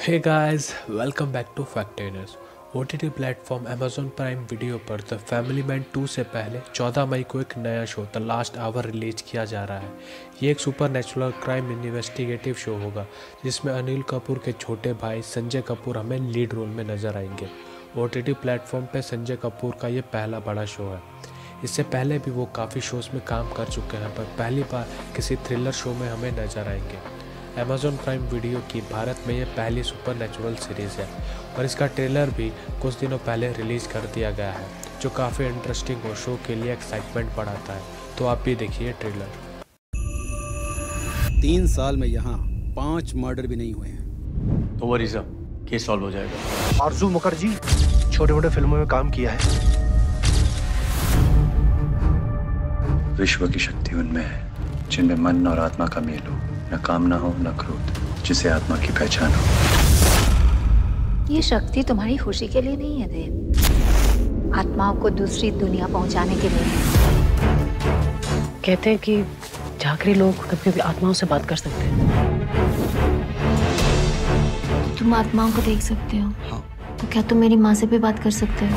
Hey guys welcome back to Factainers O T T platform Amazon Prime Video पर the family man two से पहले 14 मई को एक नया show The Last Hour release किया जा रहा है। ये एक super natural crime investigative show होगा, जिसमें अनिल कपूर के छोटे भाई संजय कपूर हमें लीड रोल में नज़र आएँगे। ओ टी टी प्लेटफॉर्म पर संजय कपूर का ये पहला बड़ा शो है। इससे पहले भी वो काफ़ी शोज़ में काम कर चुके हैं, पर पहली बार किसी थ्रिलर शो में हमें नज़र आएँगे। अमेजोन प्राइम वीडियो की भारत में यह पहली सुपर नेचुरल सीरीज़ है और इसका ट्रेलर भी कुछ दिनों पहले रिलीज़ कर दिया गया है जो काफ़ी इंटरेस्टिंग और शो के लिए एक्साइटमेंट बढ़ाता है। तो आप भी देखिए ट्रेलर तीन साल में यहाँ पाँच मर्डर भी नहीं हुए हैं। तो वरी केस सॉल्व हो जाएगा। आरज़ू मुखर्जी छोटे मोटे फ़िल्मों में काम किया है। विश्व की शक्ति उनमें है जिनमें मन और आत्मा का मेल हो। न कामना हो न क्रोध जिसे आत्मा की पहचान हो। ये शक्ति तुम्हारी खुशी के लिए नहीं है देव। आत्माओं को दूसरी दुनिया पहुँचाने के लिए। कहते हैं कि झाकरे लोग कभी कभी आत्माओं से बात कर सकते हैं। तुम आत्माओं को देख सकते हो। हाँ। तो क्या तुम मेरी माँ से भी बात कर सकते हो?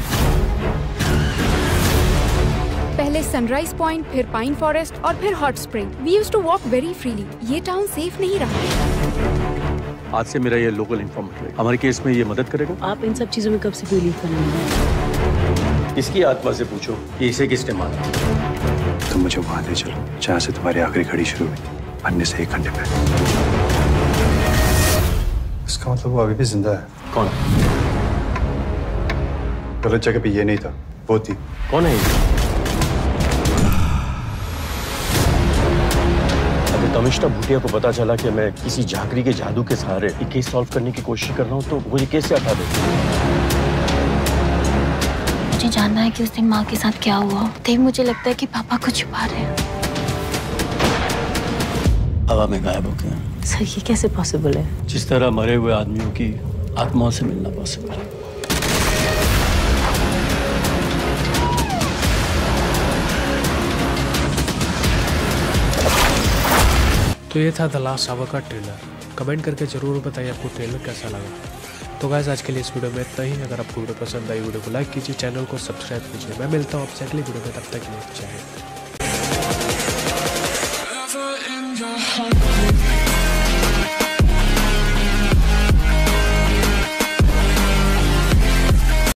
पहले सनराइज पॉइंट फिर पाइन फॉरेस्ट और फिर hot spring we use to walk very freely ये टाउन सेफ़ नहीं रहा। आज से मेरा ये लोकल इन्फॉर्मेटर है। हमारे केस में ये मदद करेगा? आप इन सब चीज़ों में कब से बिलीव कर रहे हैं? इसकी आत्मा से पूछो कि इसे किसने मारा। तुम मुझे वहाँ ले चलो जहाँ से तुम्हारी आखिरी घड़ी शुरू हुई। मरने से एक घंटे पहले। इसका मतलब वो अभी भी ज़िंदा है। कौन? गलत जगह पे ये नहीं था। वो थी। कौन है ये? तमिश्ता भूटिया को पता चला कि मैं किसी झाकरी के जादू के सहारे ये केस सॉल्व करने की कोशिश कर रहा हूँ तो वो ये कैसे हटा दे। मुझे जानना है कि उस दिन माँ के साथ क्या हुआ। देव मुझे लगता है कि पापा को छुपा रहे हैं। हवा में गायब हो गया सर ये कैसे पॉसिबल है? जिस तरह मरे हुए आदमियों की आत्माओं से मिलना पॉसिबल है। तो ये था द लास्ट आवर का ट्रेलर कमेंट करके ज़रूर बताइए आपको ट्रेलर कैसा लगा। तो गाइज़ आज के लिए इस वीडियो में इतना ही। अगर आपको वीडियो पसंद आई, वीडियो को लाइक कीजिए चैनल को सब्सक्राइब कीजिए। मैं मिलता हूँ आपसे अगली वीडियो में। तब तक के लिए